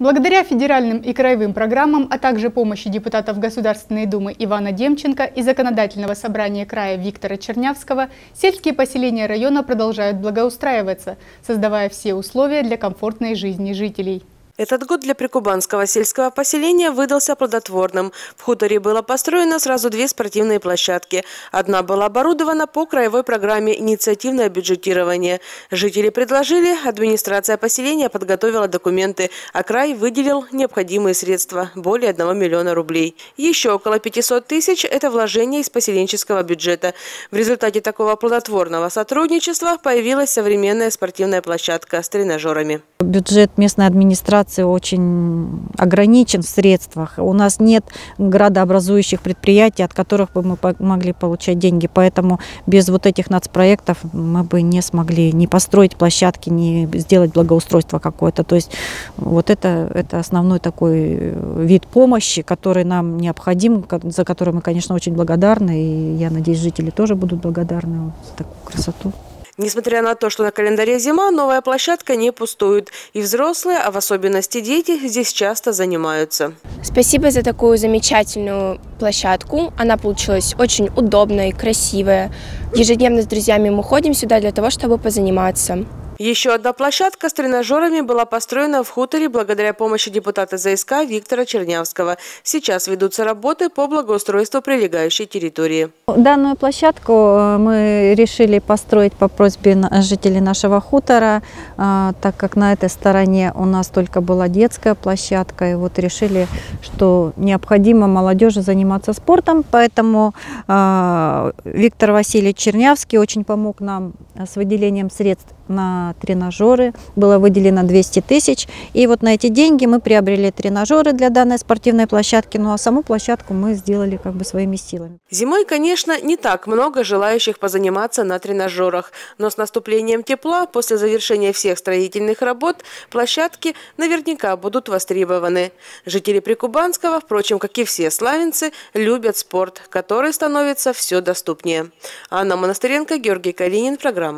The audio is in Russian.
Благодаря федеральным и краевым программам, а также помощи депутатов Государственной Думы Ивана Демченко и Законодательного собрания края Виктора Чернявского, сельские поселения района продолжают благоустраиваться, создавая все условия для комфортной жизни жителей. Этот год для прикубанского сельского поселения выдался плодотворным. В хуторе было построено сразу две спортивные площадки. Одна была оборудована по краевой программе «Инициативное бюджетирование». Жители предложили, администрация поселения подготовила документы, а край выделил необходимые средства – более 1 миллиона рублей. Еще около 500 тысяч – это вложение из поселенческого бюджета. В результате такого плодотворного сотрудничества появилась современная спортивная площадка с тренажерами. Бюджет местной администрации администрации очень ограничен в средствах. У нас нет градообразующих предприятий, от которых бы мы могли получать деньги. Поэтому без вот этих нацпроектов мы бы не смогли ни построить площадки, ни сделать благоустройство какое-то. То есть вот это, это основной такой вид помощи, который нам необходим, за который мы, конечно, очень благодарны. И я надеюсь, жители тоже будут благодарны за такую красоту. Несмотря на то, что на календаре зима, новая площадка не пустует. И взрослые, а в особенности дети, здесь часто занимаются. Спасибо за такую замечательную площадку. Она получилась очень удобная и красивая. Ежедневно с друзьями мы ходим сюда для того, чтобы позаниматься. Еще одна площадка с тренажерами была построена в хуторе благодаря помощи депутата ЗСК Виктора Чернявского. Сейчас ведутся работы по благоустройству прилегающей территории. Данную площадку э, мы решили построить по просьбе жителей нашего хутора, э, так как на этой стороне у нас только была детская площадка. И вот решили, что необходимо молодежи заниматься спортом, поэтому э, Виктор Васильевич Чернявский очень помог нам с выделением средств на тренажеры. Было выделено 200 тысяч. И вот на эти деньги мы приобрели тренажеры для данной спортивной площадки. Ну а саму площадку мы сделали как бы своими силами. Зимой, конечно, не так много желающих позаниматься на тренажерах. Но с наступлением тепла, после завершения всех строительных работ, площадки наверняка будут востребованы. Жители Прикубанского, впрочем, как и все славянцы, любят спорт, который становится все доступнее. Анна Монастыренко, Георгий Калинин. Программа